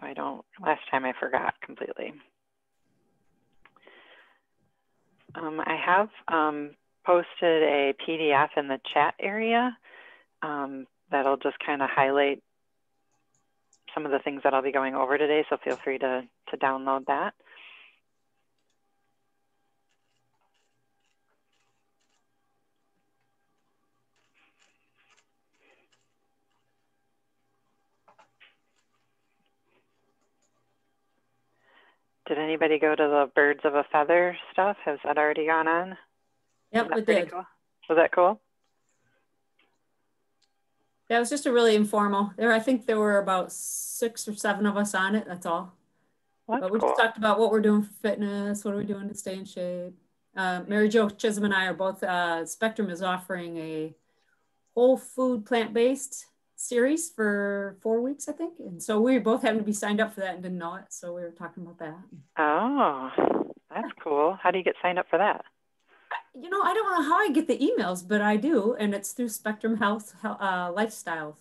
So I don't, last time I forgot completely. Um, I have um, posted a PDF in the chat area um, that'll just kind of highlight some of the things that I'll be going over today. So feel free to, to download that. Did anybody go to the birds of a feather stuff? Has that already gone on? Yep, it did. Cool? Was that cool? Yeah, it was just a really informal. There, I think there were about six or seven of us on it. That's all. Well, but we cool. just talked about what we're doing for fitness. What are we doing to stay in shape? Uh, Mary Jo Chisholm and I are both. Uh, Spectrum is offering a whole food plant based series for four weeks, I think. And so we both happened to be signed up for that and didn't know it. So we were talking about that. Oh, that's cool. How do you get signed up for that? You know, I don't know how I get the emails, but I do. And it's through Spectrum Health uh, Lifestyles.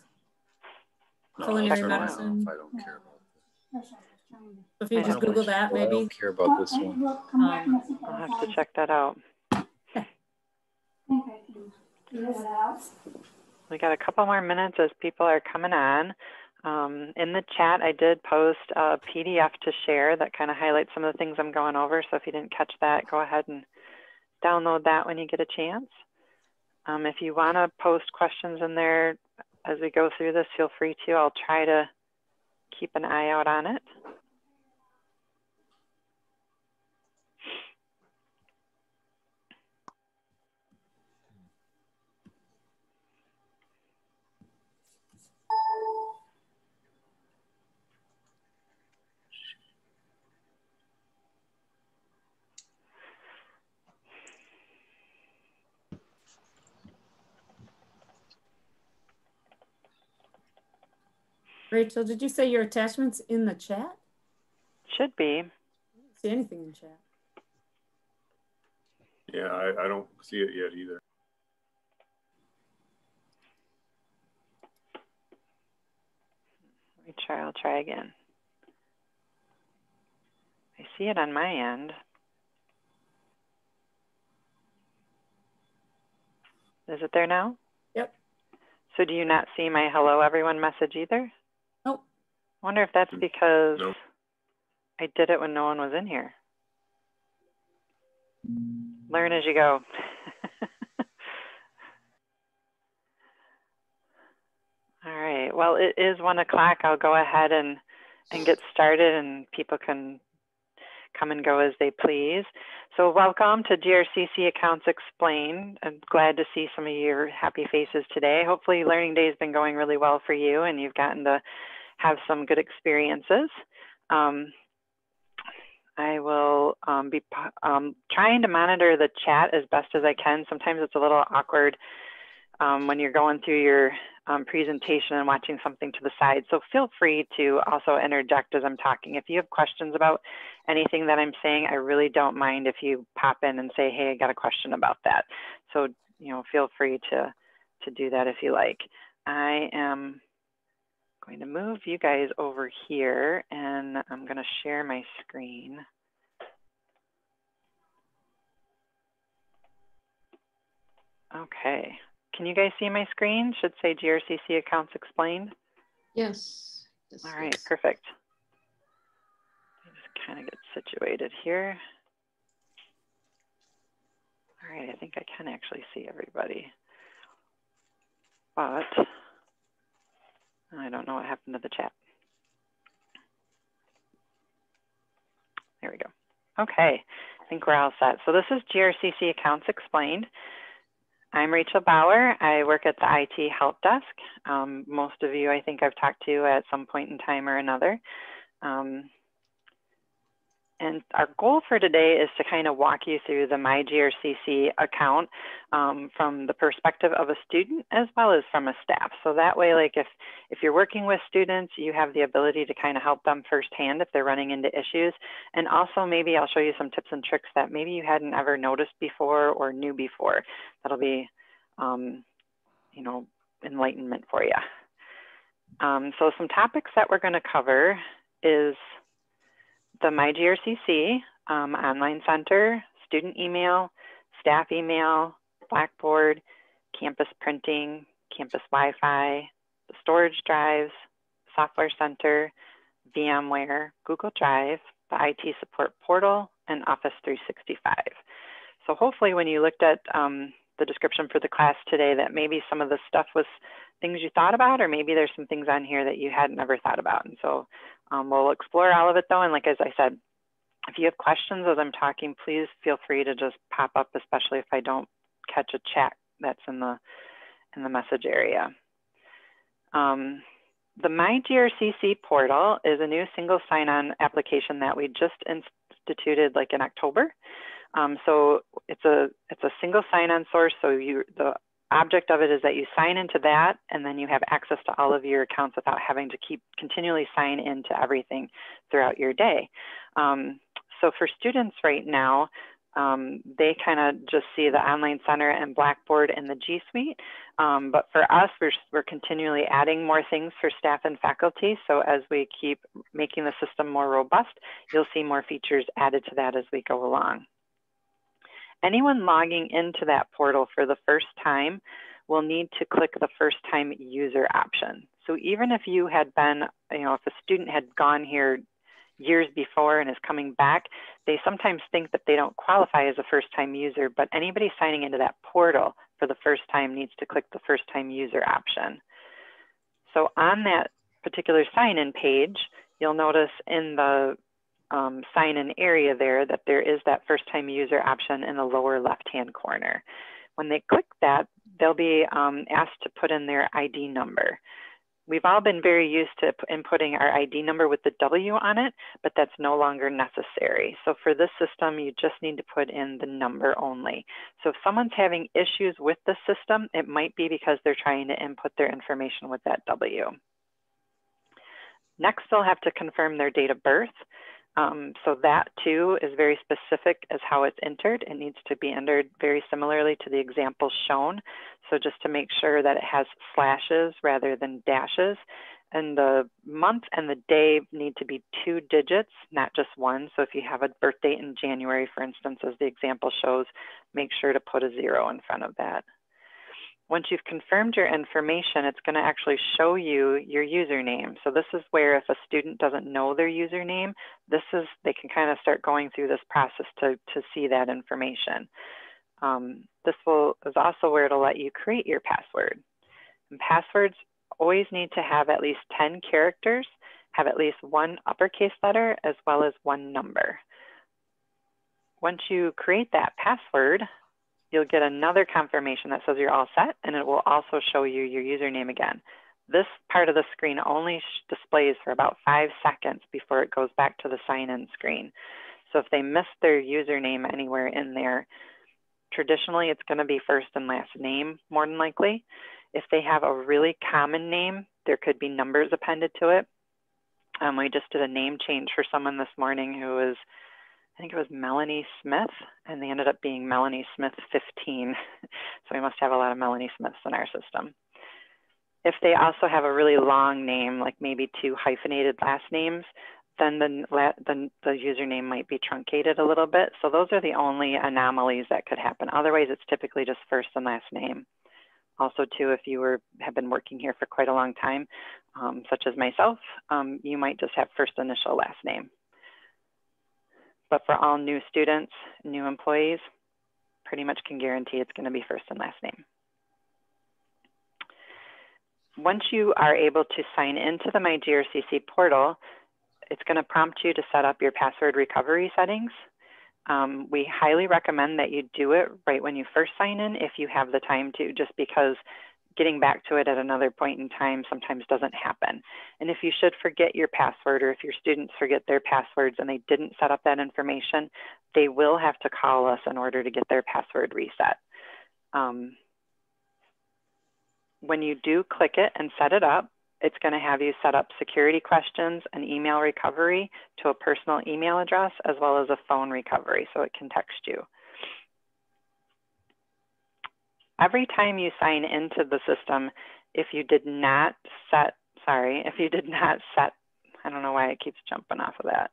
No, Culinary I medicine. I don't care about this. So if you I just Google Well, that, I maybe. don't care about this one. Um, I'll have to check that out. We got a couple more minutes as people are coming on. Um, in the chat, I did post a PDF to share that kind of highlights some of the things I'm going over. So if you didn't catch that, go ahead and download that when you get a chance. Um, if you want to post questions in there as we go through this, feel free to. I'll try to keep an eye out on it. Rachel, did you say your attachments in the chat? Should be. I don't see anything in chat. Yeah, I, I don't see it yet either. Let me try, I'll try again. I see it on my end. Is it there now? Yep. So do you not see my hello everyone message either? Wonder if that's because. I did it when no one was in here. Learn as you go. All right. Well, it is one o'clock. I'll go ahead and, and get started and people can come and go as they please. So welcome to GRCC Accounts Explained. I'm glad to see some of your happy faces today. Hopefully Learning Day has been going really well for you and you've gotten to have some good experiences. Um, I will um, be um, trying to monitor the chat as best as I can. Sometimes it's a little awkward um, when you're going through your um, presentation and watching something to the side. So feel free to also interject as I'm talking. If you have questions about anything that I'm saying, I really don't mind if you pop in and say, hey, I got a question about that. So, you know, feel free to, to do that if you like. I am going to move you guys over here and I'm going to share my screen. Okay. Can you guys see my screen? Should say GRCC accounts explained. Yes. yes All right, yes. perfect. Just kind of get situated here. All right, I think I can actually see everybody. But I don't know what happened to the chat. There we go. Okay, I think we're all set. So this is GRCC Accounts Explained. I'm Rachel Bower. I work at the IT Help Desk. Um, most of you, I think I've talked to at some point in time or another. Um, and our goal for today is to kind of walk you through the MyGRCC account um, from the perspective of a student as well as from a staff. So that way, like if, if you're working with students, you have the ability to kind of help them firsthand if they're running into issues. And also maybe I'll show you some tips and tricks that maybe you hadn't ever noticed before or knew before. That'll be, um, you know, enlightenment for you. Um, so some topics that we're going to cover is the MyGRCC um, online center, student email, staff email, Blackboard, campus printing, campus Wi-Fi, storage drives, software center, VMware, Google Drive, the IT support portal, and Office 365. So hopefully when you looked at um, the description for the class today that maybe some of the stuff was things you thought about, or maybe there's some things on here that you hadn't ever thought about. And so um, we'll explore all of it though. And like, as I said, if you have questions as I'm talking, please feel free to just pop up, especially if I don't catch a chat that's in the, in the message area. Um, the MyGRCC portal is a new single sign-on application that we just instituted like in October. Um, so it's a it's a single sign-on source. So you the object of it is that you sign into that, and then you have access to all of your accounts without having to keep continually sign into everything throughout your day. Um, so for students right now, um, they kind of just see the online center and Blackboard and the G Suite. Um, but for us, we're, we're continually adding more things for staff and faculty. So as we keep making the system more robust, you'll see more features added to that as we go along. Anyone logging into that portal for the first time will need to click the first time user option. So even if you had been, you know, if a student had gone here years before and is coming back, they sometimes think that they don't qualify as a first time user, but anybody signing into that portal for the first time needs to click the first time user option. So on that particular sign in page, you'll notice in the um, sign in area there that there is that first time user option in the lower left hand corner. When they click that, they'll be um, asked to put in their ID number. We've all been very used to inputting our ID number with the W on it, but that's no longer necessary. So for this system, you just need to put in the number only. So if someone's having issues with the system, it might be because they're trying to input their information with that W. Next, they'll have to confirm their date of birth. Um, so that too is very specific as how it's entered. It needs to be entered very similarly to the example shown. So just to make sure that it has slashes rather than dashes. And the month and the day need to be two digits, not just one. So if you have a birth date in January, for instance, as the example shows, make sure to put a zero in front of that. Once you've confirmed your information, it's going to actually show you your username. So this is where if a student doesn't know their username, this is they can kind of start going through this process to, to see that information. Um, this will is also where it'll let you create your password. And passwords always need to have at least 10 characters, have at least one uppercase letter, as well as one number. Once you create that password, you'll get another confirmation that says you're all set, and it will also show you your username again. This part of the screen only displays for about five seconds before it goes back to the sign-in screen. So if they miss their username anywhere in there, traditionally it's going to be first and last name more than likely. If they have a really common name, there could be numbers appended to it. Um, we just did a name change for someone this morning who was I think it was Melanie Smith, and they ended up being Melanie Smith 15. so we must have a lot of Melanie Smiths in our system. If they also have a really long name, like maybe two hyphenated last names, then the, the, the username might be truncated a little bit. So those are the only anomalies that could happen. Otherwise, it's typically just first and last name. Also, too, if you were have been working here for quite a long time, um, such as myself, um, you might just have first initial last name. But for all new students, new employees, pretty much can guarantee it's going to be first and last name. Once you are able to sign into the MyGRCC portal, it's going to prompt you to set up your password recovery settings. Um, we highly recommend that you do it right when you first sign in if you have the time to, just because getting back to it at another point in time sometimes doesn't happen. And if you should forget your password or if your students forget their passwords and they didn't set up that information, they will have to call us in order to get their password reset. Um, when you do click it and set it up, it's going to have you set up security questions and email recovery to a personal email address as well as a phone recovery so it can text you every time you sign into the system, if you did not set, sorry, if you did not set, I don't know why it keeps jumping off of that.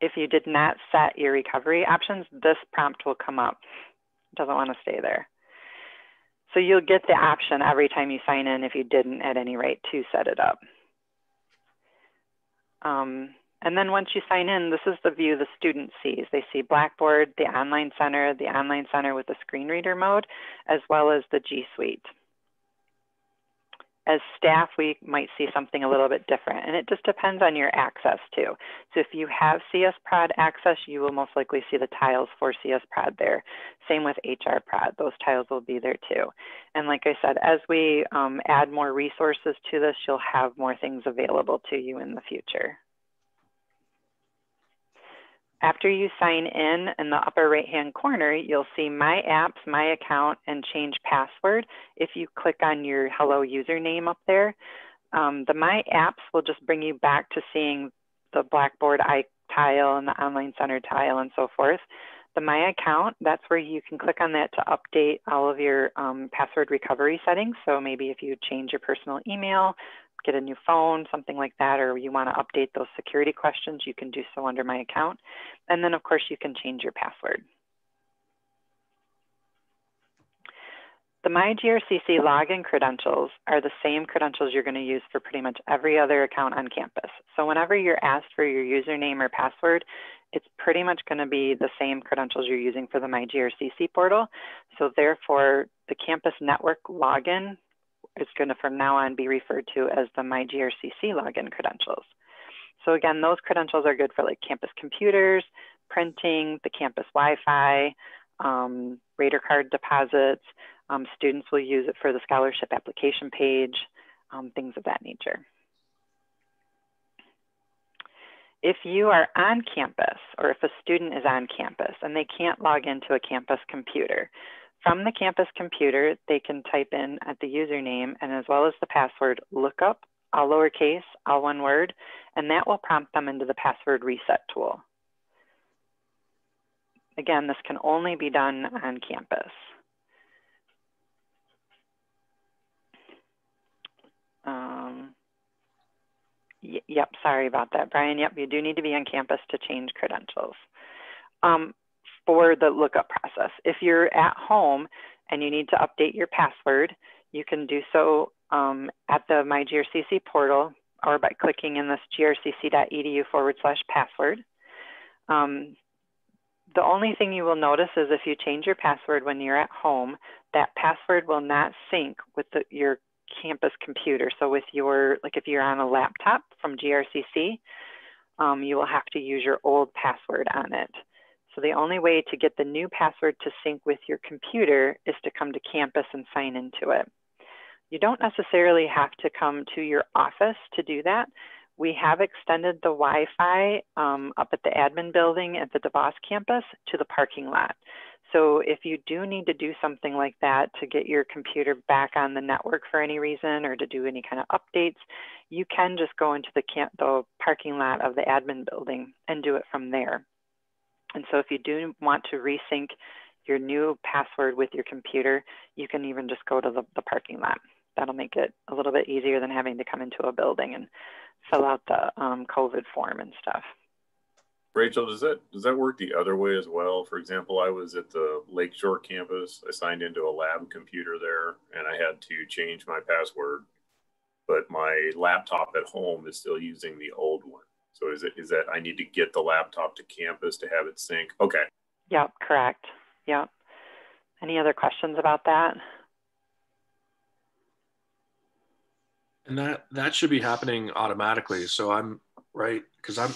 If you did not set your recovery options, this prompt will come up. It doesn't want to stay there. So you'll get the option every time you sign in if you didn't at any rate to set it up. Um, and then once you sign in, this is the view the student sees. They see Blackboard, the Online Center, the Online Center with the screen reader mode, as well as the G Suite. As staff, we might see something a little bit different, and it just depends on your access too. So if you have CS Prod access, you will most likely see the tiles for CS Prod there. Same with HR Prod, those tiles will be there too. And like I said, as we um, add more resources to this, you'll have more things available to you in the future. After you sign in, in the upper right-hand corner, you'll see My Apps, My Account, and Change Password. If you click on your Hello username up there, um, the My Apps will just bring you back to seeing the Blackboard I tile and the Online Center tile and so forth. The My Account, that's where you can click on that to update all of your um, password recovery settings. So maybe if you change your personal email, get a new phone, something like that, or you want to update those security questions, you can do so under my account. And then of course you can change your password. The MyGRCC login credentials are the same credentials you're going to use for pretty much every other account on campus. So whenever you're asked for your username or password, it's pretty much going to be the same credentials you're using for the MyGRCC portal. So therefore, the campus network login is going to from now on be referred to as the MyGRCC login credentials. So again, those credentials are good for like campus computers, printing, the campus Wi-Fi, um, Raider card deposits. Um, students will use it for the scholarship application page, um, things of that nature. If you are on campus or if a student is on campus and they can't log into a campus computer, from the campus computer, they can type in at the username and as well as the password lookup, all lowercase, all one word, and that will prompt them into the password reset tool. Again, this can only be done on campus. Um, yep, sorry about that, Brian. Yep, you do need to be on campus to change credentials. Um, for the lookup process. If you're at home and you need to update your password, you can do so um, at the MyGRCC portal or by clicking in this grcc.edu forward slash password. Um, the only thing you will notice is if you change your password when you're at home, that password will not sync with the, your campus computer. So with your, like if you're on a laptop from GRCC, um, you will have to use your old password on it. So the only way to get the new password to sync with your computer is to come to campus and sign into it. You don't necessarily have to come to your office to do that. We have extended the Wi-Fi um, up at the admin building at the DeVos campus to the parking lot. So if you do need to do something like that to get your computer back on the network for any reason or to do any kind of updates, you can just go into the, the parking lot of the admin building and do it from there. And so if you do want to resync your new password with your computer, you can even just go to the, the parking lot. That'll make it a little bit easier than having to come into a building and fill out the um, COVID form and stuff. Rachel, does that does that work the other way as well? For example, I was at the Lakeshore campus. I signed into a lab computer there, and I had to change my password, but my laptop at home is still using the old. So is it is that I need to get the laptop to campus to have it sync? Okay. Yep, correct. Yep. Any other questions about that? And that that should be happening automatically. So I'm right because I'm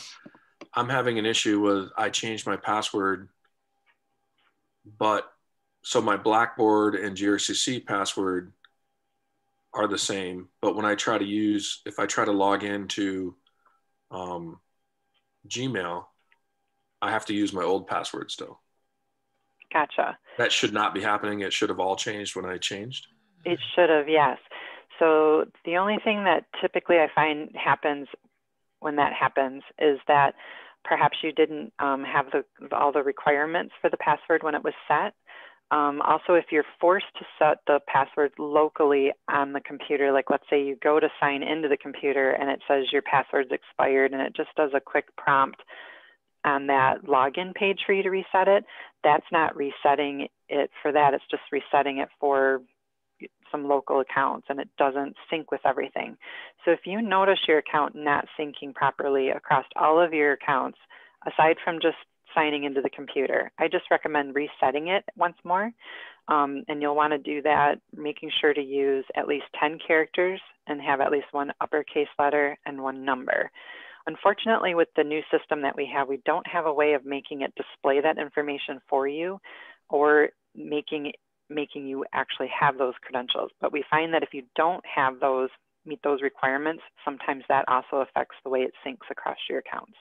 I'm having an issue with I changed my password, but so my Blackboard and GRCC password are the same. But when I try to use, if I try to log into um, Gmail, I have to use my old password still. Gotcha. That should not be happening. It should have all changed when I changed. It should have, yes. So the only thing that typically I find happens when that happens is that perhaps you didn't um, have the, all the requirements for the password when it was set. Um, also, if you're forced to set the password locally on the computer, like let's say you go to sign into the computer and it says your password's expired and it just does a quick prompt on that login page for you to reset it, that's not resetting it for that. It's just resetting it for some local accounts and it doesn't sync with everything. So if you notice your account not syncing properly across all of your accounts, aside from just signing into the computer. I just recommend resetting it once more. Um, and you'll want to do that, making sure to use at least 10 characters and have at least one uppercase letter and one number. Unfortunately, with the new system that we have, we don't have a way of making it display that information for you or making making you actually have those credentials. But we find that if you don't have those, meet those requirements, sometimes that also affects the way it syncs across your accounts.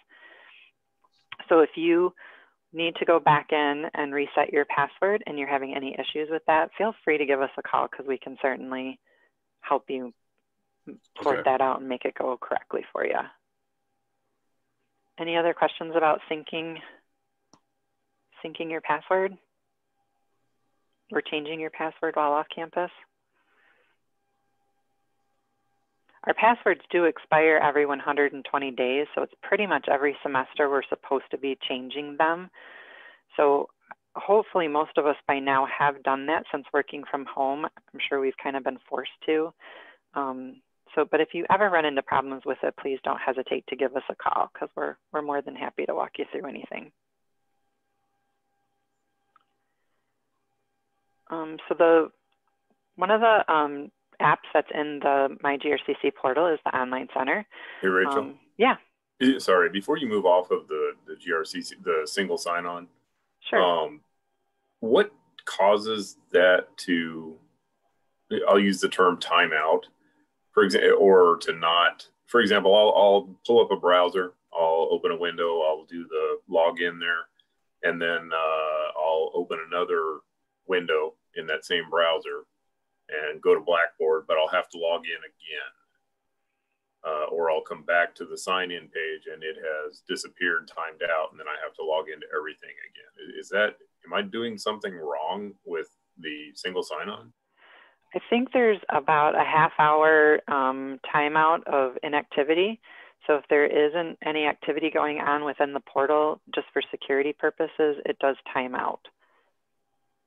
So if you need to go back in and reset your password and you're having any issues with that, feel free to give us a call because we can certainly help you sort Okay. that out and make it go correctly for you. Any other questions about syncing, syncing your password? Or changing your password while off campus? Our passwords do expire every 120 days, so it's pretty much every semester we're supposed to be changing them. So hopefully most of us by now have done that since working from home. I'm sure we've kind of been forced to. Um, so, but if you ever run into problems with it, please don't hesitate to give us a call because we're, we're more than happy to walk you through anything. Um, so the one of the um, apps that's in the My GRCC portal is the Online Center. Hey, Rachel. Um, yeah, Sorry, before you move off of the, the GRCC, the single sign on, sure. um, what causes that to, I'll use the term timeout, for example, or to not, for example, I'll, I'll pull up a browser, I'll open a window, I'll do the login there, and then uh, I'll open another window in that same browser and go to Blackboard, but I'll have to log in again. Uh, or I'll come back to the sign in page and it has disappeared, timed out, and then I have to log into everything again. Is that, am I doing something wrong with the single sign on? I think there's about a half hour um, timeout of inactivity. So if there isn't any activity going on within the portal, just for security purposes, it does time out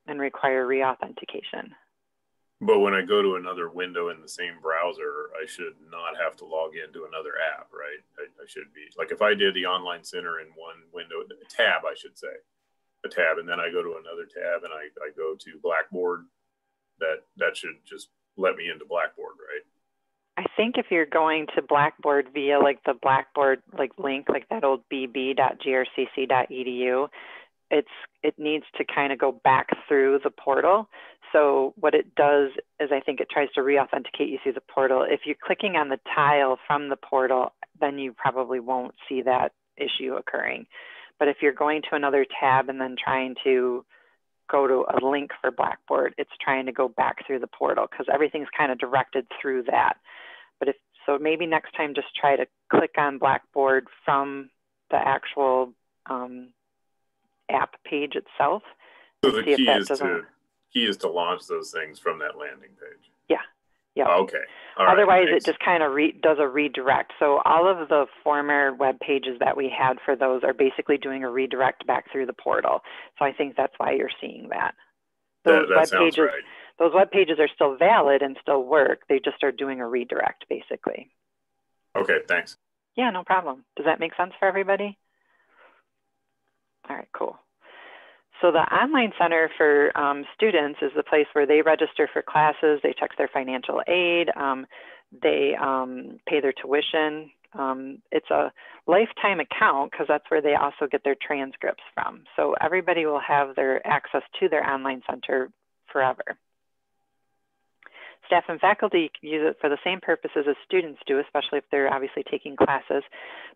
and require reauthentication. But when I go to another window in the same browser, I should not have to log into another app, right? I, I should be like if I did the online center in one window, tab, I should say, a tab, and then I go to another tab and I, I go to Blackboard. That that should just let me into Blackboard, right? I think if you're going to Blackboard via like the Blackboard like link, like that old bb.grcc.edu, it's it needs to kind of go back through the portal. So what it does is I think it tries to re-authenticate you through the portal. If you're clicking on the tile from the portal, then you probably won't see that issue occurring. But if you're going to another tab and then trying to go to a link for Blackboard, it's trying to go back through the portal because everything's kind of directed through that. But if so, maybe next time just try to click on Blackboard from the actual um, app page itself. So the key that is to key is to launch those things from that landing page. Yeah. Yeah. Oh, okay. All right, Otherwise, thanks. it just kind of re- does a redirect. So all of the former web pages that we had for those are basically doing a redirect back through the portal. So I think that's why you're seeing that. that, Those that web sounds pages, right. those web pages are still valid and still work. They just are doing a redirect, basically. Okay, thanks. Yeah, no problem. Does that make sense for everybody? All right, cool. So the Online Center for um, students is the place where they register for classes, they check their financial aid, um, they um, pay their tuition. Um, it's a lifetime account because that's where they also get their transcripts from. So everybody will have their access to their Online Center forever. Staff and faculty can use it for the same purposes as students do, especially if they're obviously taking classes.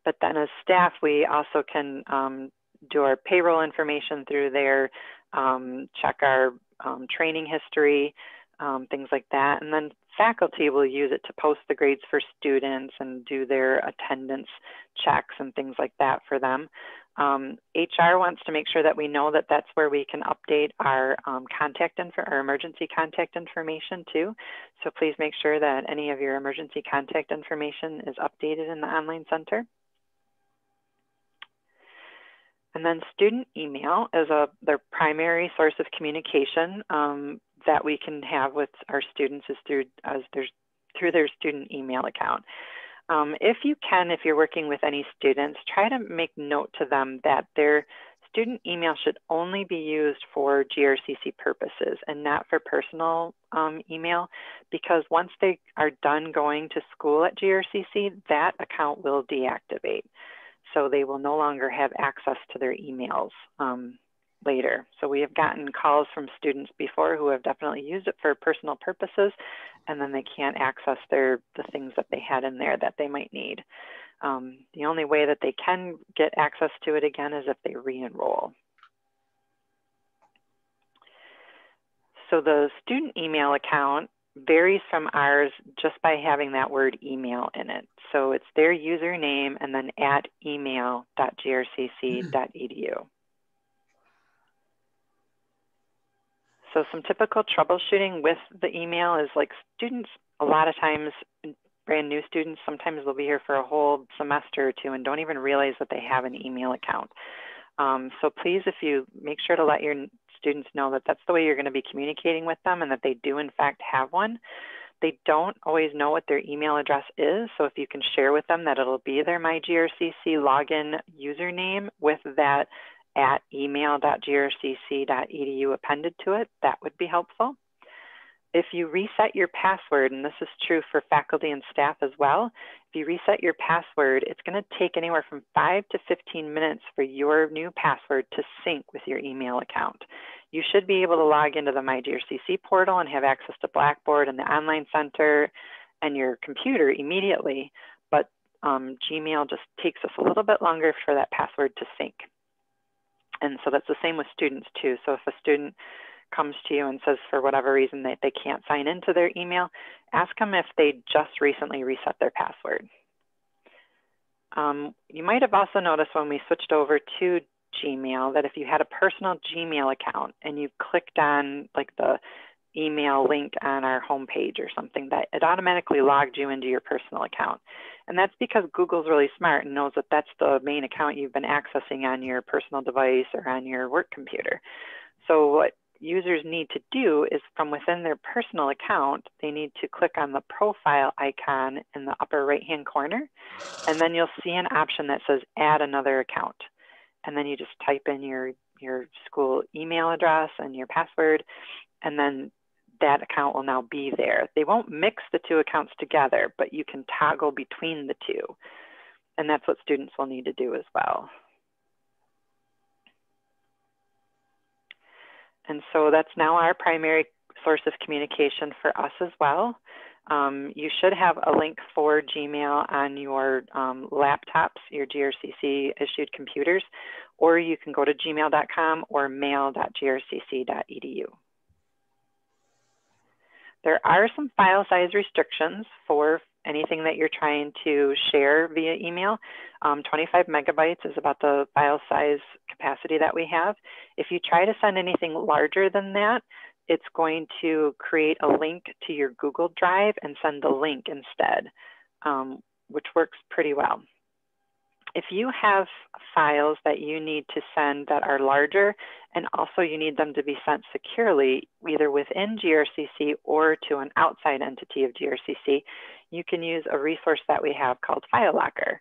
But then as staff, we also can um, do our payroll information through there, um, check our um, training history, um, things like that. And then faculty will use it to post the grades for students and do their attendance checks and things like that for them. Um, HR wants to make sure that we know that that's where we can update our um, contact info, our emergency contact information too. So please make sure that any of your emergency contact information is updated in the online center. And then student email is a their primary source of communication um, that we can have with our students is through as there's through their student email account. Um, if you can, if you're working with any students, try to make note to them that their student email should only be used for GRCC purposes and not for personal um, email because once they are done going to school at GRCC, that account will deactivate. So they will no longer have access to their emails um, later. So we have gotten calls from students before who have definitely used it for personal purposes, and then they can't access their the things that they had in there that they might need. Um, the only way that they can get access to it again is if they re-enroll. So the student email account varies from ours just by having that word email in it. So it's their username and then at email.grcc.edu. So some typical troubleshooting with the email is like students, a lot of times, brand new students, sometimes they'll be here for a whole semester or two and don't even realize that they have an email account. Um, so please, if you make sure to let your students know that that's the way you're going to be communicating with them and that they do in fact have one. They don't always know what their email address is. So if you can share with them that it'll be their MyGRCC login username with that at email.grcc.edu appended to it, that would be helpful. If you reset your password, and this is true for faculty and staff as well, if you reset your password, it's going to take anywhere from 5 to 15 minutes for your new password to sync with your email account. You should be able to log into the MyGRCC portal and have access to Blackboard and the online center and your computer immediately, but um, Gmail just takes us a little bit longer for that password to sync. And so that's the same with students too. So if a student comes to you and says for whatever reason that they can't sign into their email, ask them if they just recently reset their password. Um, you might have also noticed when we switched over to Gmail that if you had a personal Gmail account and you clicked on like the email link on our homepage or something that it automatically logged you into your personal account. And that's because Google's really smart and knows that that's the main account you've been accessing on your personal device or on your work computer. So what users need to do is from within their personal account, they need to click on the profile icon in the upper right hand corner. And then you'll see an option that says add another account. And then you just type in your, your school email address and your password. And then that account will now be there. They won't mix the two accounts together, but you can toggle between the two. And that's what students will need to do as well. And so that's now our primary source of communication for us as well. Um, you should have a link for Gmail on your um, laptops, your GRCC issued computers, or you can go to gmail.com or mail.grcc.edu. There are some file size restrictions for anything that you're trying to share via email. Um, 25 megabytes is about the file size capacity that we have. If you try to send anything larger than that, it's going to create a link to your Google Drive and send the link instead, um, which works pretty well. If you have files that you need to send that are larger and also you need them to be sent securely, either within GRCC or to an outside entity of GRCC, you can use a resource that we have called FileLocker.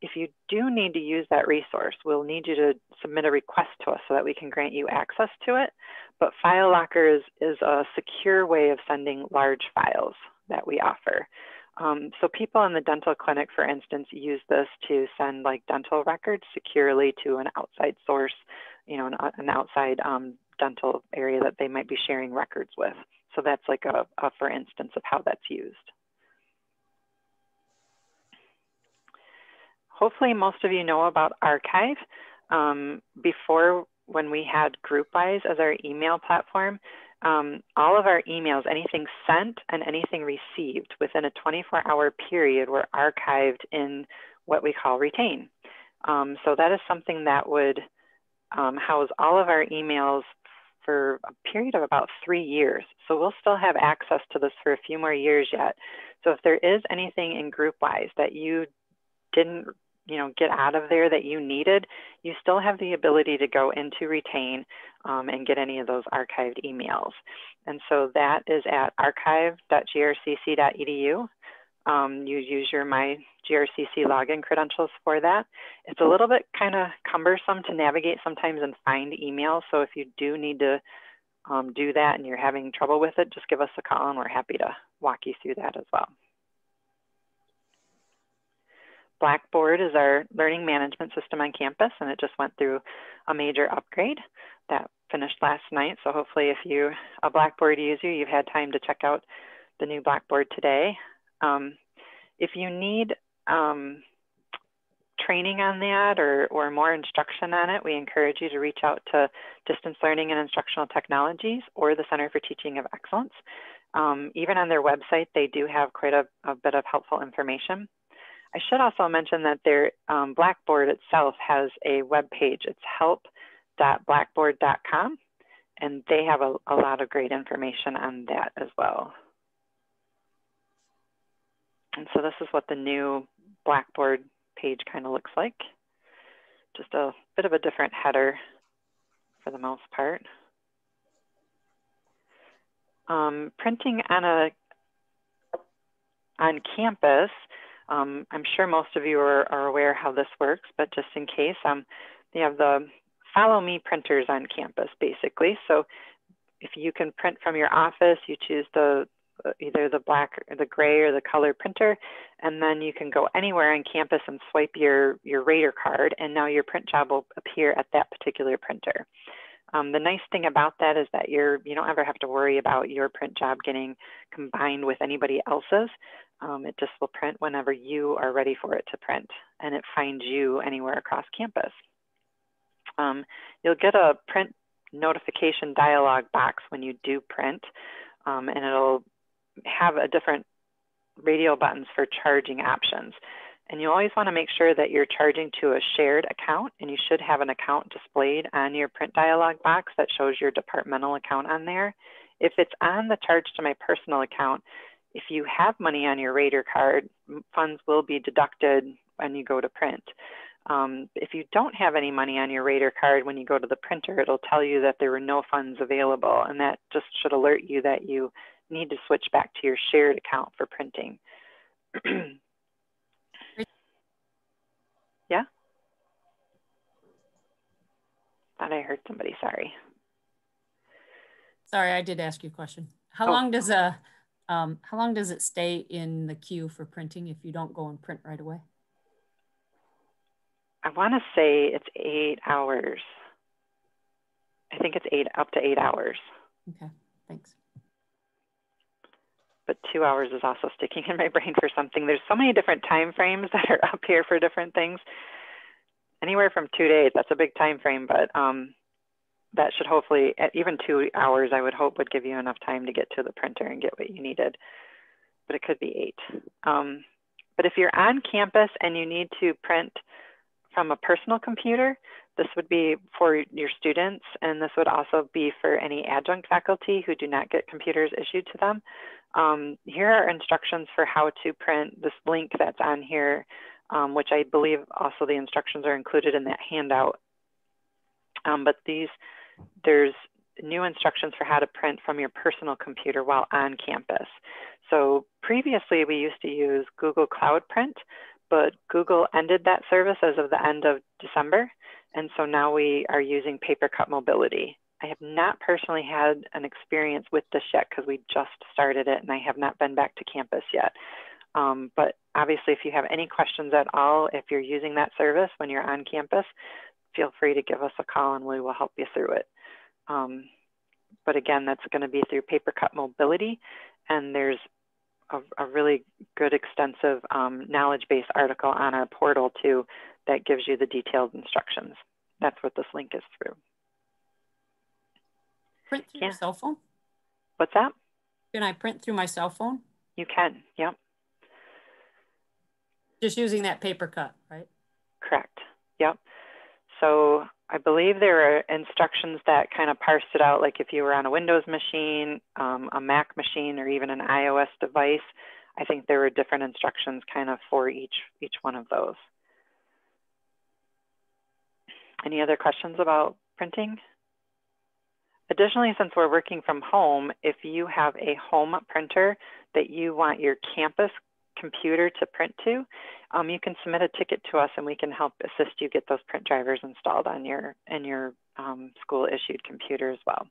If you do need to use that resource, we'll need you to submit a request to us so that we can grant you access to it. But FileLocker is, is a secure way of sending large files that we offer. Um, so people in the dental clinic, for instance, use this to send like dental records securely to an outside source, you know, an, an outside um, dental area that they might be sharing records with. So that's like a, a for instance of how that's used. Hopefully most of you know about Archive. Um, before when we had GroupWise as our email platform, um, all of our emails, anything sent and anything received within a 24 hour period were archived in what we call Retain. Um, so that is something that would um, house all of our emails for a period of about three years. So we'll still have access to this for a few more years yet. So if there is anything in GroupWise that you didn't you know, get out of there that you needed, you still have the ability to go into Retain um, and get any of those archived emails. And so that is at archive.grcc.edu. Um, you use your My GRCC login credentials for that. It's a little bit kind of cumbersome to navigate sometimes and find emails. So if you do need to um, do that and you're having trouble with it, just give us a call and we're happy to walk you through that as well. Blackboard is our learning management system on campus, and it just went through a major upgrade that finished last night. So hopefully if you're a Blackboard user, you've had time to check out the new Blackboard today. Um, if you need um, training on that or, or more instruction on it, we encourage you to reach out to Distance Learning and Instructional Technologies or the Center for Teaching of Excellence. Um, even on their website, they do have quite a, a bit of helpful information. I should also mention that their um, Blackboard itself has a web page. It's help.blackboard.com, and they have a, a lot of great information on that as well. And so this is what the new Blackboard page kind of looks like. Just a bit of a different header for the most part. Um, printing on a on campus um, I'm sure most of you are, are, aware how this works, but just in case, um, they have the follow me printers on campus basically. So if you can print from your office, you choose the uh, either the black or the gray or the color printer, and then you can go anywhere on campus and swipe your, your Raider card, and now your print job will appear at that particular printer. Um, the nice thing about that is that you're, you don't ever have to worry about your print job getting combined with anybody else's. Um, it just will print whenever you are ready for it to print, and it finds you anywhere across campus. Um, you'll get a print notification dialog box when you do print, um, and it'll have a different radial buttons for charging options. And you always want to make sure that you're charging to a shared account, and you should have an account displayed on your print dialog box that shows your departmental account on there. If it's on the charge to my personal account, if you have money on your Raider card, funds will be deducted when you go to print. Um, if you don't have any money on your Raider card when you go to the printer, it'll tell you that there were no funds available, and that just should alert you that you need to switch back to your shared account for printing. yeah? Thought I heard somebody, sorry. Sorry, I did ask you a question. How oh. long does a um, how long does it stay in the queue for printing if you don't go and print right away? I want to say it's eight hours. I think it's eight up to eight hours. Okay, thanks. But two hours is also sticking in my brain for something. There's so many different time frames that are up here for different things. Anywhere from two days, that's a big time frame, but um, that should hopefully, even two hours, I would hope would give you enough time to get to the printer and get what you needed. But it could be eight. Um, but if you're on campus and you need to print from a personal computer, this would be for your students, and this would also be for any adjunct faculty who do not get computers issued to them. Um, here are instructions for how to print this link that's on here, um, which I believe also the instructions are included in that handout. Um, but these there's new instructions for how to print from your personal computer while on campus. So previously we used to use Google Cloud Print, but Google ended that service as of the end of December. And so now we are using Papercut Mobility. I have not personally had an experience with this yet because we just started it and I have not been back to campus yet. Um, but obviously, if you have any questions at all, if you're using that service when you're on campus, feel free to give us a call and we will help you through it. Um, but again, that's going to be through Papercut Mobility, and there's a, a really good extensive um, knowledge-based article on our portal too that gives you the detailed instructions. That's what this link is through. Print through yeah. your cell phone? What's that? Can I print through my cell phone? You can. Yep. Just using that paper cut, right? Correct. Yep. So I believe there are instructions that kind of parsed it out, like if you were on a Windows machine, um, a Mac machine, or even an iOS device. I think there were different instructions kind of for each each one of those. Any other questions about printing? Additionally, since we're working from home, if you have a home printer that you want your campus computer to print to, um, you can submit a ticket to us and we can help assist you get those print drivers installed on your, in your um, school issued computer as well.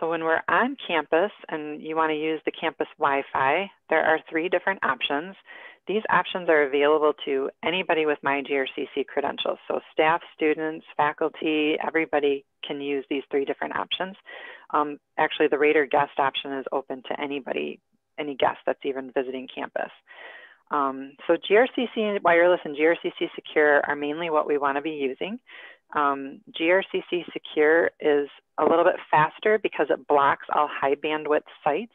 So when we're on campus and you want to use the campus Wi-Fi, there are three different options. These options are available to anybody with MyGRCC credentials. So staff, students, faculty, everybody can use these three different options. Um, actually, the Raider guest option is open to anybody, any guest that's even visiting campus. Um, so GRCC Wireless and GRCC Secure are mainly what we want to be using. Um, GRCC Secure is a little bit faster because it blocks all high bandwidth sites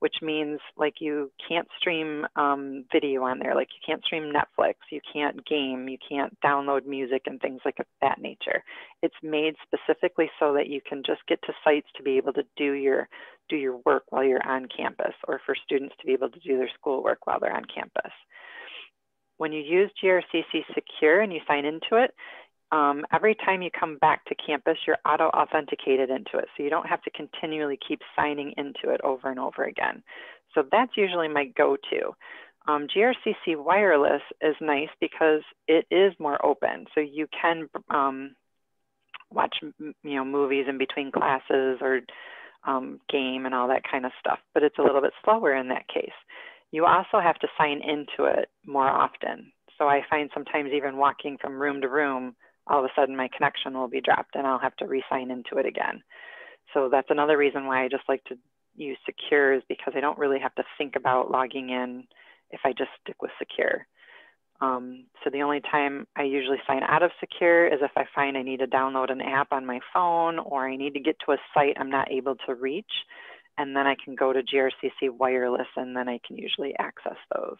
which means like you can't stream um, video on there, like you can't stream Netflix, you can't game, you can't download music and things like that nature. It's made specifically so that you can just get to sites to be able to do your do your work while you're on campus, or for students to be able to do their schoolwork while they're on campus. When you use GRCC Secure and you sign into it, um, every time you come back to campus, you're auto authenticated into it. So you don't have to continually keep signing into it over and over again. So that's usually my go to. Um, GRCC Wireless is nice because it is more open. So you can um, watch you know movies in between classes or um, game and all that kind of stuff, but it's a little bit slower in that case. You also have to sign into it more often. So I find sometimes even walking from room to room, all of a sudden my connection will be dropped and I'll have to re-sign into it again. So that's another reason why I just like to use secure is because I don't really have to think about logging in if I just stick with secure. Um, so the only time I usually sign out of secure is if I find I need to download an app on my phone or I need to get to a site I'm not able to reach. And then I can go to GRCC wireless and then I can usually access those.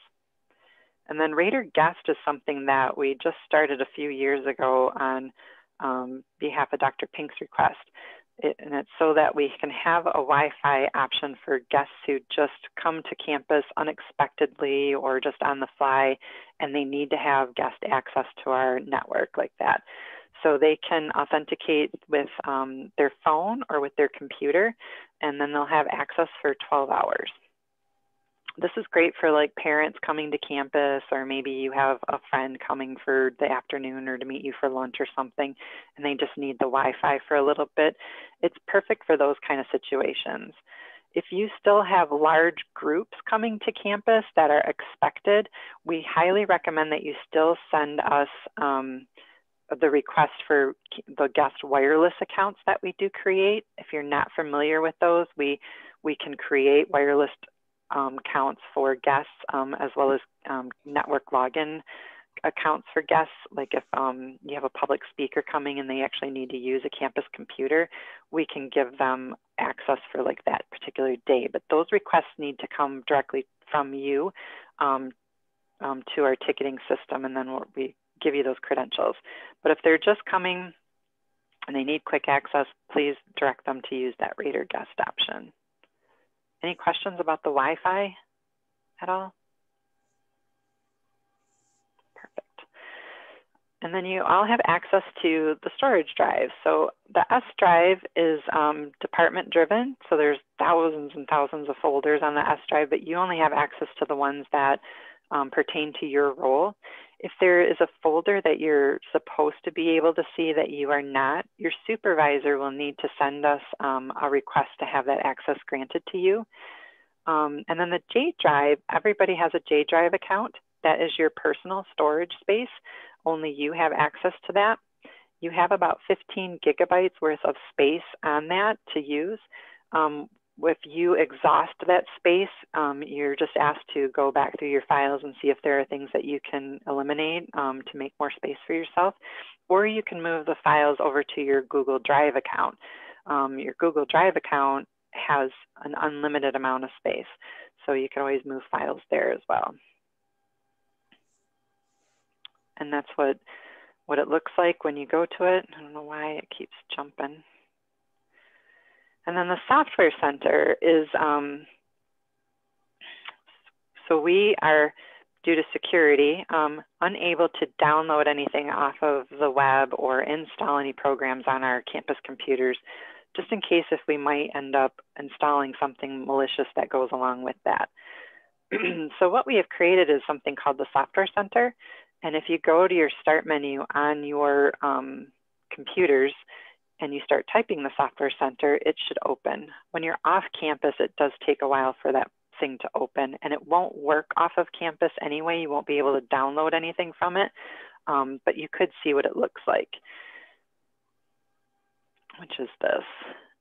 And then Raider Guest is something that we just started a few years ago on um, behalf of Dr. Pink's request. It, and it's so that we can have a Wi-Fi option for guests who just come to campus unexpectedly or just on the fly, and they need to have guest access to our network like that. So they can authenticate with um, their phone or with their computer, and then they'll have access for 12 hours this is great for like parents coming to campus or maybe you have a friend coming for the afternoon or to meet you for lunch or something and they just need the wi-fi for a little bit. It's perfect for those kind of situations. If you still have large groups coming to campus that are expected we highly recommend that you still send us um, the request for the guest wireless accounts that we do create. If you're not familiar with those we we can create wireless um, counts for guests um, as well as um, network login accounts for guests. Like if um, you have a public speaker coming and they actually need to use a campus computer, we can give them access for like that particular day. But those requests need to come directly from you um, um, to our ticketing system and then we'll, we give you those credentials. But if they're just coming and they need quick access, please direct them to use that Raider guest option. Any questions about the Wi-Fi at all? Perfect. And then you all have access to the storage drive. So the S drive is um, department driven. So there's thousands and thousands of folders on the S drive, but you only have access to the ones that um, pertain to your role. If there is a folder that you're supposed to be able to see that you are not, your supervisor will need to send us um, a request to have that access granted to you. Um, and then the J Drive, everybody has a J Drive account. That is your personal storage space. Only you have access to that. You have about 15 gigabytes worth of space on that to use. Um, if you exhaust that space, um, you're just asked to go back through your files and see if there are things that you can eliminate um, to make more space for yourself, or you can move the files over to your Google Drive account. um, your Google Drive account has an unlimited amount of space. So you can always move files there as well. And that's what, what it looks like when you go to it. I don't know why it keeps jumping. And then the Software Center is, um, so we are, due to security, um, unable to download anything off of the web or install any programs on our campus computers, just in case if we might end up installing something malicious that goes along with that. so what we have created is something called the Software Center. And if you go to your Start menu on your um, computers, and you start typing the Software Center, it should open. When you're off campus, it does take a while for that thing to open and it won't work off of campus anyway. You won't be able to download anything from it, um, but you could see what it looks like, which is this.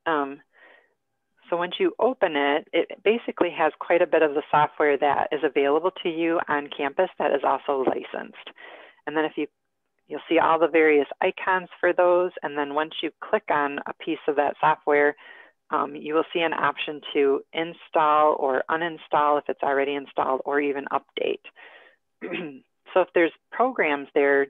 Um, so once you open it, it basically has quite a bit of the software that is available to you on campus that is also licensed. And then if you You'll see all the various icons for those. And then once you click on a piece of that software, um, you will see an option to install or uninstall if it's already installed or even update. so if there's programs there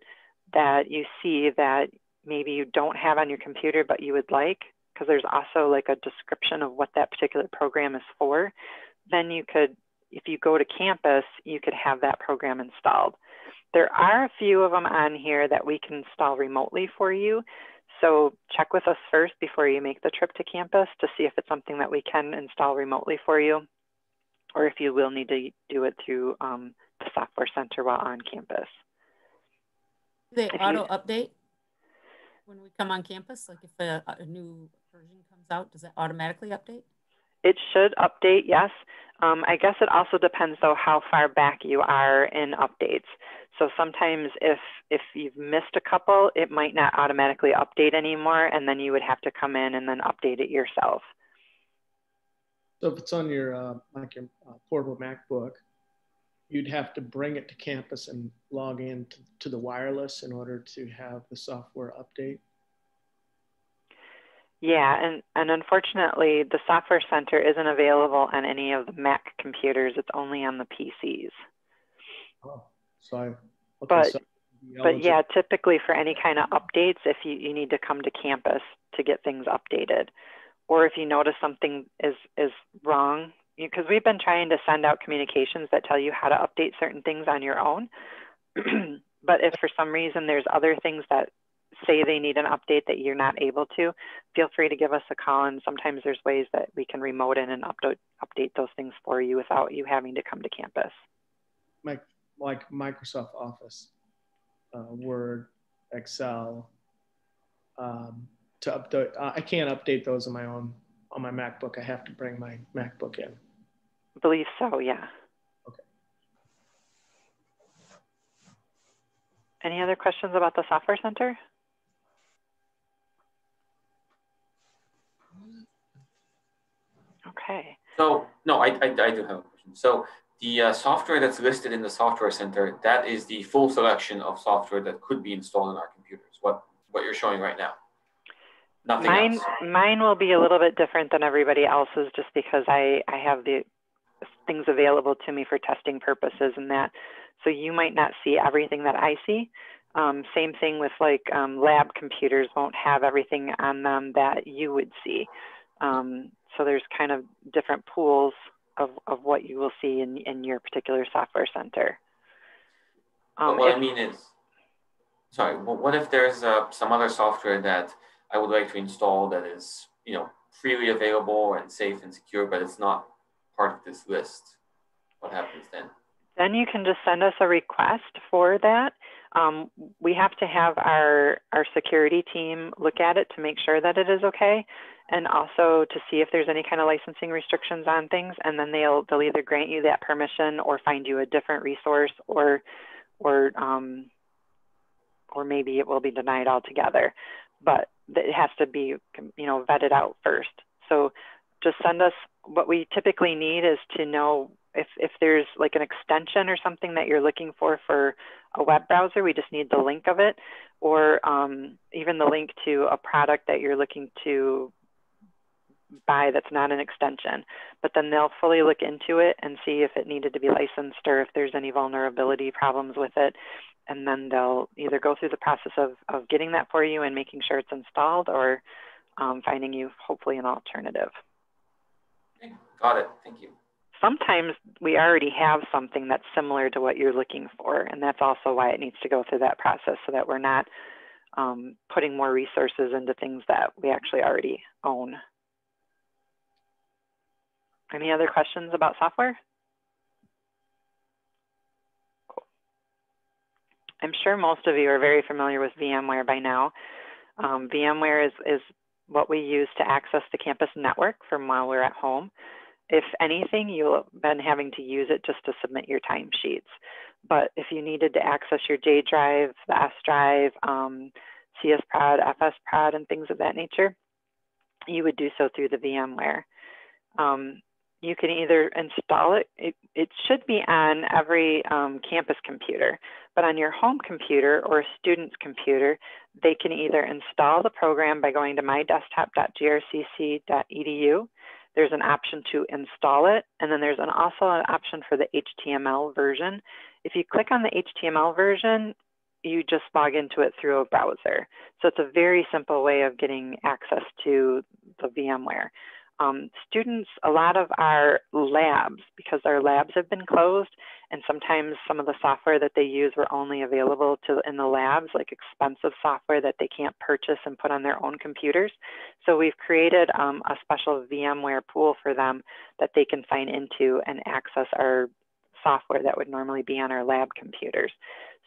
that you see that maybe you don't have on your computer but you would like, because there's also like a description of what that particular program is for, then you could, if you go to campus, you could have that program installed. There are a few of them on here that we can install remotely for you. So check with us first before you make the trip to campus to see if it's something that we can install remotely for you, or if you will need to do it through um, the software center while on campus. Do they If auto you- update when we come on campus? Like if a, a new version comes out, does it automatically update? It should update, yes. Um, I guess it also depends though how far back you are in updates. So sometimes if if you've missed a couple, it might not automatically update anymore, and then you would have to come in and then update it yourself. So if it's on your uh, like your uh, portable MacBook, you'd have to bring it to campus and log in to, to the wireless in order to have the software update. Yeah, and, and unfortunately, the Software Center isn't available on any of the Mac computers. It's only on the PCs. Oh, so But- so I'd be But yeah, typically for any kind of updates, if you, you need to come to campus to get things updated, or if you notice something is, is wrong, because we've been trying to send out communications that tell you how to update certain things on your own. but if for some reason there's other things that say they need an update that you're not able to, feel free to give us a call. And sometimes there's ways that we can remote in and update, update those things for you without you having to come to campus. like like Microsoft Office, uh, Word, Excel. Um, to update, uh, I can't update those on my own on my MacBook. I have to bring my MacBook in. I believe so, yeah. Okay. Any other questions about the Software Center? Okay. So, no, I, I, I do have a question. So the uh, software that's listed in the software center, that is the full selection of software that could be installed in our computers, what, what you're showing right now. Nothing Mine, else. mine will be a little bit different than everybody else's just because I, I have the things available to me for testing purposes and that. So you might not see everything that I see. Um, same thing with like um, lab computers won't have everything on them that you would see. Um, so there's kind of different pools of, of what you will see in, in your particular software center. Um, what if- I mean is, sorry, what if there's uh, some other software that I would like to install that is, you know, freely available and safe and secure, but it's not part of this list? What happens then? Then you can just send us a request for that. Um, we have to have our, our security team look at it to make sure that it is okay and also to see if there's any kind of licensing restrictions on things and then they'll, they'll either grant you that permission or find you a different resource or, or, um, or maybe it will be denied altogether. But it has to be, you know, vetted out first. So just send us, what we typically need is to know if, if there's like an extension or something that you're looking for for a web browser, we just need the link of it, or um, even the link to a product that you're looking to buy that's not an extension. But then they'll fully look into it and see if it needed to be licensed or if there's any vulnerability problems with it. And then they'll either go through the process of, of getting that for you and making sure it's installed or um, finding you hopefully an alternative. Got it. Thank you. Sometimes we already have something that's similar to what you're looking for, and that's also why it needs to go through that process so that we're not um, putting more resources into things that we actually already own. Any other questions about software? Cool. I'm sure most of you are very familiar with VMware by now. Um, VMware is, is what we use to access the campus network from while we're at home. If anything, you'll have been having to use it just to submit your timesheets. But if you needed to access your J drive, the S drive, um, CS Prod, FS Prod, and things of that nature, you would do so through the VMware. Um, you can either install it, it, it should be on every um, campus computer, but on your home computer or a student's computer, they can either install the program by going to mydesktop.grcc.edu. There's an option to install it, and then there's an, also an option for the HTML version. If you click on the HTML version, you just log into it through a browser. So it's a very simple way of getting access to the VMware um, students, a lot of our labs, because our labs have been closed, and sometimes some of the software that they use were only available to in the labs, like expensive software that they can't purchase and put on their own computers. So we've created um, a special VMware pool for them that they can sign into and access our software that would normally be on our lab computers.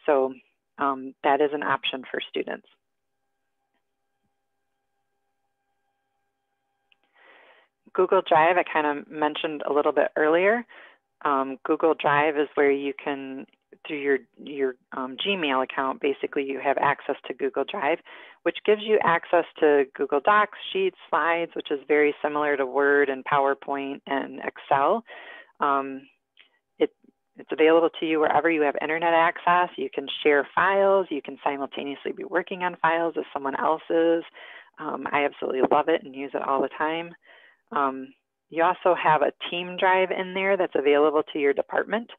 So um, that is an option for students. Google Drive, I kind of mentioned a little bit earlier. Um, Google Drive is where you can, through your, your um, Gmail account, basically you have access to Google Drive, which gives you access to Google Docs, Sheets, Slides, which is very similar to Word and PowerPoint and Excel. Um, it, it's available to you wherever you have internet access. You can share files. You can simultaneously be working on files as someone else's. Um, I absolutely love it and use it all the time. Um, you also have a team drive in there that's available to your department.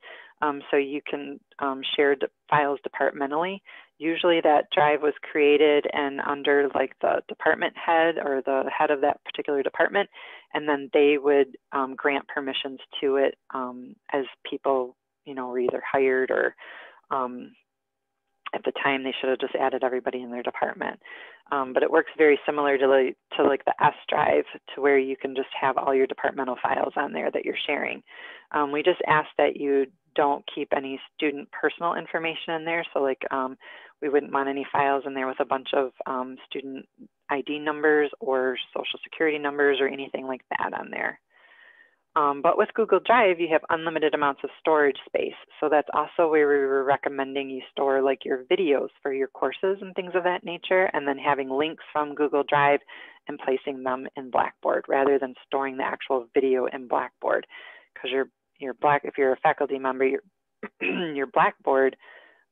Um, so you can um, share files departmentally. Usually that drive was created and under like the department head or the head of that particular department, and then they would um, grant permissions to it um, as people, you know, were either hired or um, at the time they should have just added everybody in their department. Um, but it works very similar to like, to like the S drive to where you can just have all your departmental files on there that you're sharing. Um, we just ask that you don't keep any student personal information in there. So like um, we wouldn't want any files in there with a bunch of um, student ID numbers or social security numbers or anything like that on there. Um, but with Google Drive, you have unlimited amounts of storage space. So that's also where we were recommending you store like your videos for your courses and things of that nature, and then having links from Google Drive and placing them in Blackboard rather than storing the actual video in Blackboard. Because your your black if you're a faculty member, your your Blackboard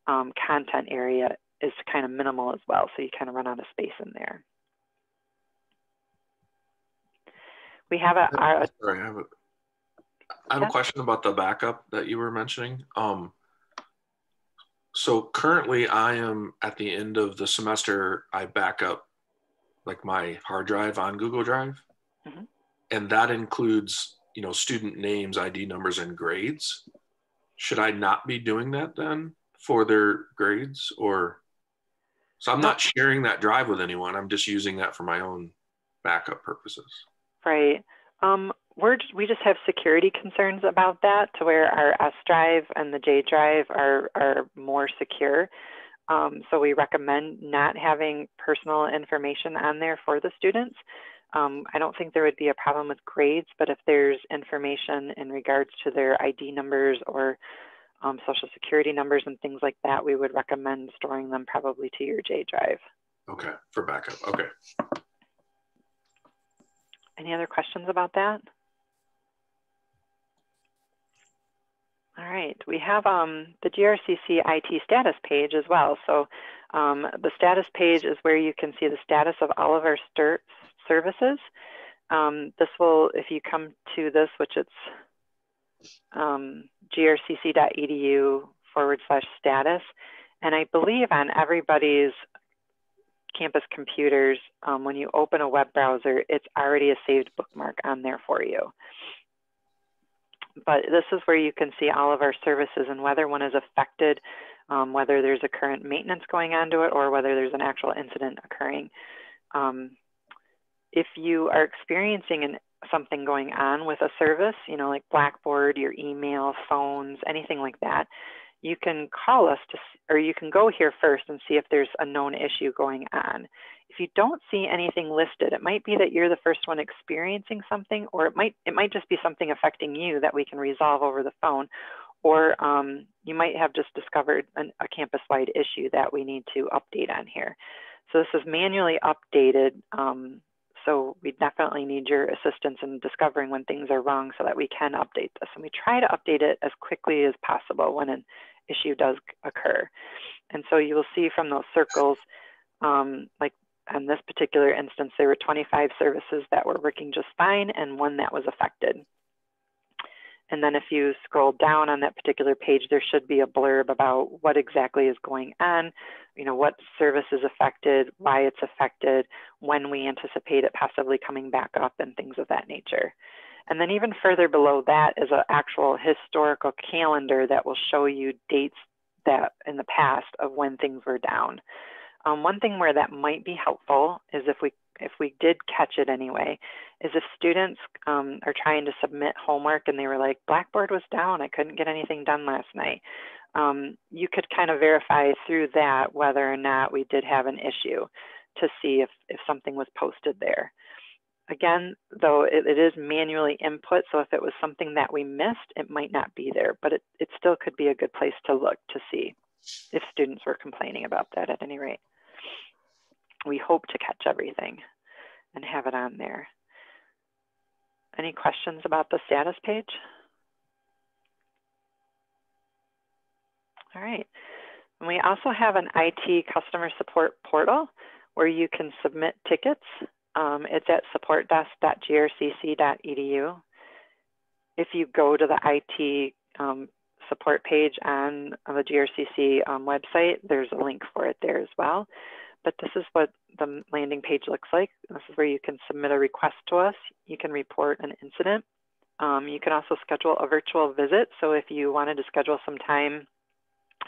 um, content area is kind of minimal as well. So you kind of run out of space in there. We have a, our, Sorry, I have a, I have a question about the backup that you were mentioning. Um, so currently, I am at the end of the semester. I back up like my hard drive on Google Drive, mm-hmm. and that includes you know student names, ID numbers, and grades. Should I not be doing that then for their grades, or so I'm not sharing that drive with anyone. I'm just using that for my own backup purposes. Right. Um, we're just, we just have security concerns about that to where our S drive and the J drive are, are more secure. Um, so we recommend not having personal information on there for the students. Um, I don't think there would be a problem with grades, but if there's information in regards to their ID numbers or um, social security numbers and things like that, we would recommend storing them probably to your J drive. Okay, for backup. Okay. Any other questions about that? All right, we have um, the GRCC IT status page as well. So um, the status page is where you can see the status of all of our services. um, this will, if you come to this, which it's um, grcc.edu forward slash status, and I believe on everybody's campus computers, um, when you open a web browser, it's already a saved bookmark on there for you. But this is where you can see all of our services and whether one is affected, um, whether there's a current maintenance going on to it or whether there's an actual incident occurring. Um, if you are experiencing an, something going on with a service, you know, like Blackboard, your email, phones, anything like that, you can call us to, or you can go here first and see if there's a known issue going on. If you don't see anything listed, it might be that you're the first one experiencing something, or it might it might just be something affecting you that we can resolve over the phone, or um, you might have just discovered an, a campus-wide issue that we need to update on here. So this is manually updated. Um, so we definitely need your assistance in discovering when things are wrong so that we can update this. And we try to update it as quickly as possible when an issue does occur. And so you will see from those circles, um, like in this particular instance, there were 25 services that were working just fine and one that was affected. And then if you scroll down on that particular page, there should be a blurb about what exactly is going on, you know, what service is affected, why it's affected, when we anticipate it possibly coming back up and things of that nature. And then even further below that is an actual historical calendar that will show you dates that in the past of when things were down. Um, one thing where that might be helpful is if we if we did catch it anyway, is if students um, are trying to submit homework and they were like, Blackboard was down, I couldn't get anything done last night. Um, you could kind of verify through that whether or not we did have an issue to see if, if something was posted there. Again, though, it, it is manually input, so if it was something that we missed, it might not be there, but it, it still could be a good place to look to see if students were complaining about that at any rate we hope to catch everything and have it on there. Any questions about the status page? All right. And we also have an IT customer support portal where you can submit tickets. Um, it's at supportdesk.grcc.edu. If you go to the IT um, support page on the GRCC um, website, there's a link for it there as well but this is what the landing page looks like. This is where you can submit a request to us. You can report an incident. Um, you can also schedule a virtual visit. So if you wanted to schedule some time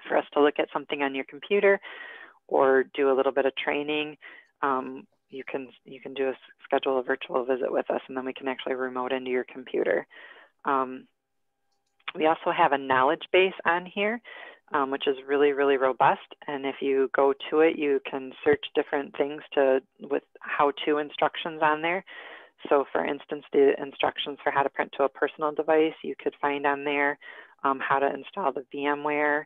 for us to look at something on your computer or do a little bit of training, um, you can you can do a schedule a virtual visit with us, and then we can actually remote into your computer. Um, we also have a knowledge base on here um, which is really, really robust. And if you go to it, you can search different things to with how-to instructions on there. So for instance, the instructions for how to print to a personal device, you could find on there um, how to install the VMware.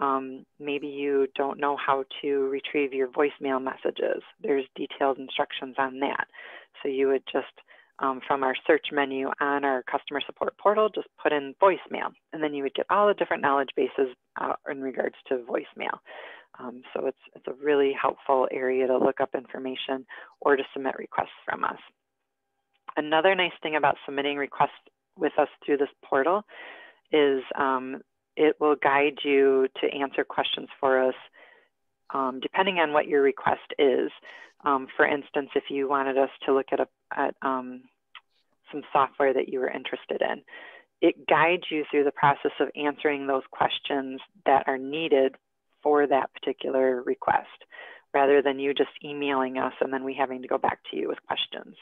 Um, maybe you don't know how to retrieve your voicemail messages. There's detailed instructions on that. So you would just um, from our search menu on our customer support portal, just put in voicemail, and then you would get all the different knowledge bases uh, in regards to voicemail. Um, so it's, it's a really helpful area to look up information or to submit requests from us. Another nice thing about submitting requests with us through this portal is um, it will guide you to answer questions for us um, depending on what your request is. Um, for instance, if you wanted us to look at, a, at um, some software that you were interested in, it guides you through the process of answering those questions that are needed for that particular request, rather than you just emailing us and then we having to go back to you with questions.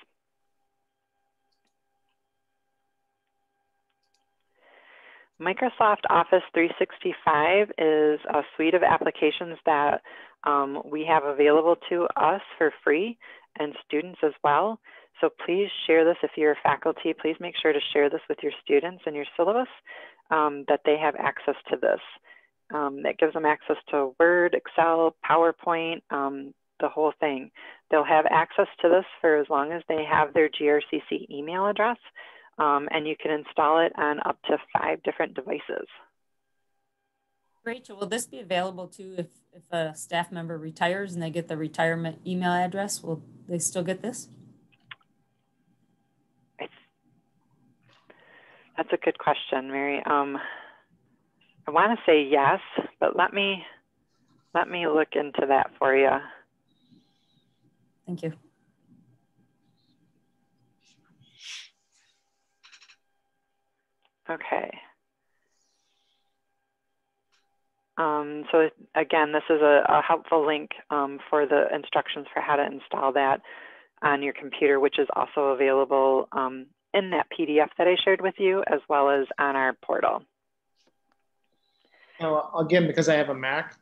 Microsoft Office 365 is a suite of applications that um, we have available to us for free and students as well. So please share this if you're a faculty. Please make sure to share this with your students in your syllabus um, that they have access to this. Um, it gives them access to Word, Excel, PowerPoint, um, the whole thing. They'll have access to this for as long as they have their GRCC email address um, and you can install it on up to five different devices. Rachel, will this be available too if, if a staff member retires and they get the retirement email address? Will they still get this? That's a good question, Mary. Um, I want to say yes, but let me let me look into that for you. Thank you. Okay. Um, so again, this is a, a helpful link um, for the instructions for how to install that on your computer, which is also available um, in that PDF that I shared with you, as well as on our portal. Now, again, because I have a Mac,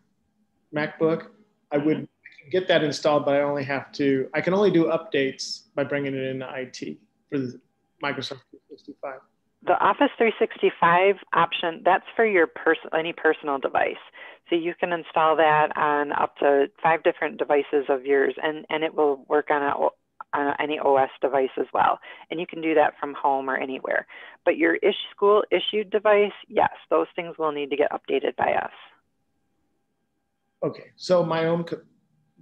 MacBook, I would get that installed, but I only have to, I can only do updates by bringing it into IT for the Microsoft 365. The Office 365 option, that's for your person, any personal device. So you can install that on up to five different devices of yours and, and it will work on, a, on any OS device as well. And you can do that from home or anywhere. But your ish school issued device, yes, those things will need to get updated by us. Okay, so my own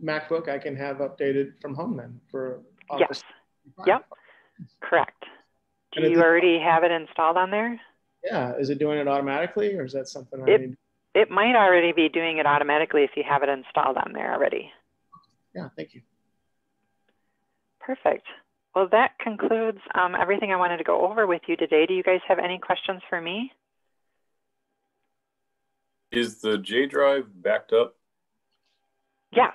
MacBook I can have updated from home then for Office. Yes. Yep. Correct. Do you already have it installed on there? Yeah. Is it doing it automatically or is that something I it, need? It might already be doing it automatically if you have it installed on there already. Yeah, thank you. Perfect. Well, that concludes um, everything I wanted to go over with you today. Do you guys have any questions for me? Is the J drive backed up? Yes.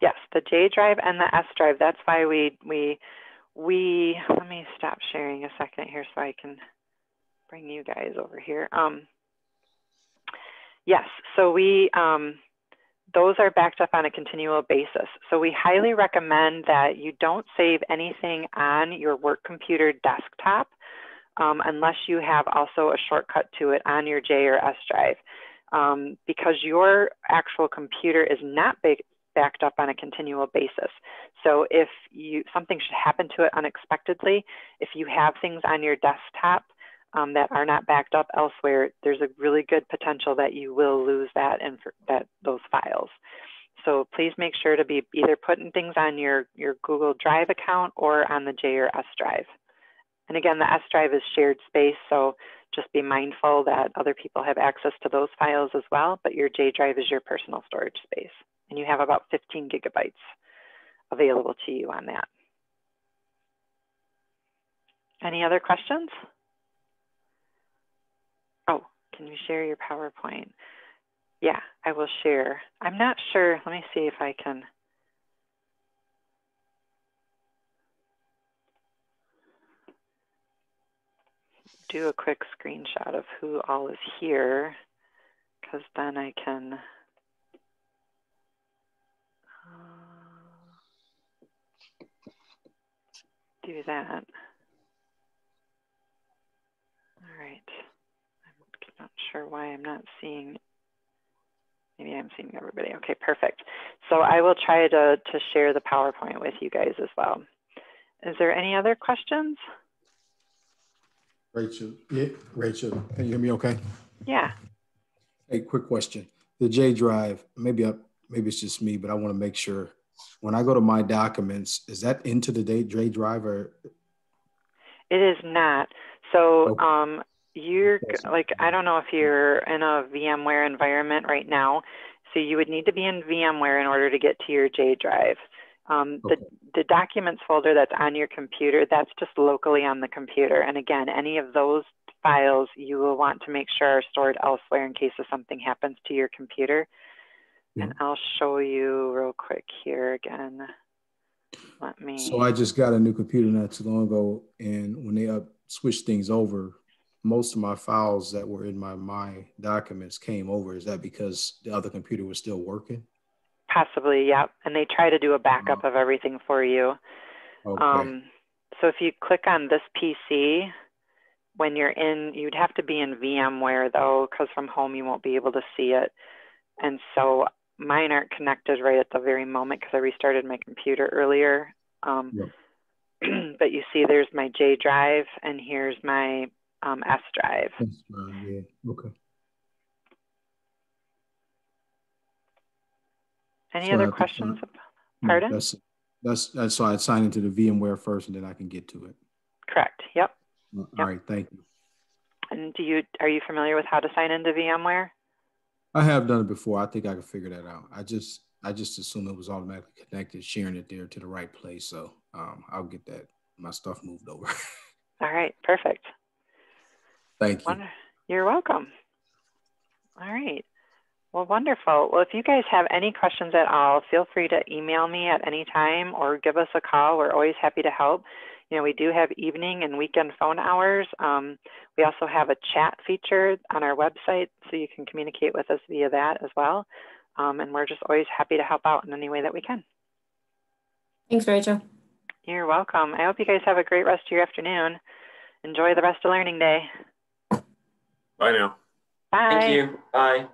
Yes, the J drive and the S drive. That's why we we we let me stop sharing a second here so I can bring you guys over here. Um, yes, so we um, those are backed up on a continual basis. So we highly recommend that you don't save anything on your work computer desktop um, unless you have also a shortcut to it on your J or S drive. Um, because your actual computer is not big, backed up on a continual basis. So if you something should happen to it unexpectedly, if you have things on your desktop um, that are not backed up elsewhere, there's a really good potential that you will lose that and that those files. So please make sure to be either putting things on your, your Google Drive account or on the J or S drive. And again, the S drive is shared space, so just be mindful that other people have access to those files as well, but your J drive is your personal storage space and you have about 15 gigabytes available to you on that. Any other questions? Oh, can you share your PowerPoint? Yeah, I will share. I'm not sure. Let me see if I can. do a quick screenshot of who all is here because then I can do that. All right. I'm not sure why I'm not seeing. Maybe I'm seeing everybody. Okay, perfect. So I will try to, to share the PowerPoint with you guys as well. Is there any other questions? Rachel, yeah, Rachel, can you hear me okay? Yeah. Hey, quick question. The J drive, maybe I, maybe it's just me, but I want to make sure when I go to my documents, is that into the J drive or? It is not. So okay. um, you're like, I don't know if you're in a VMware environment right now. So you would need to be in VMware in order to get to your J drive. Um, okay. the, the documents folder that's on your computer, that's just locally on the computer. And again, any of those files you will want to make sure are stored elsewhere in case of something happens to your computer. And I'll show you real quick here again. Let me. So I just got a new computer not too long ago, and when they up switched things over, most of my files that were in my my documents came over. Is that because the other computer was still working? Possibly, yeah. And they try to do a backup oh. of everything for you. Okay. Um, so if you click on this PC, when you're in, you'd have to be in VMware though, because from home you won't be able to see it. And so mine aren't connected right at the very moment because I restarted my computer earlier. Um, yep. but you see, there's my J drive, and here's my um, S drive. S drive, yeah. Okay. Any so other questions? Pardon? That's, that's that's so I'd sign into the VMware first, and then I can get to it. Correct. Yep. All yep. right. Thank you. And do you are you familiar with how to sign into VMware? I have done it before. I think I can figure that out. I just I just assume it was automatically connected, sharing it there to the right place. So um, I'll get that my stuff moved over. All right, perfect. Thank you. You're welcome. All right. Well, wonderful. Well, if you guys have any questions at all, feel free to email me at any time or give us a call. We're always happy to help. You know, we do have evening and weekend phone hours. Um, we also have a chat feature on our website, so you can communicate with us via that as well. Um, and we're just always happy to help out in any way that we can. Thanks, Rachel. You're welcome. I hope you guys have a great rest of your afternoon. Enjoy the rest of Learning Day. Bye now. Bye. Thank you. Bye.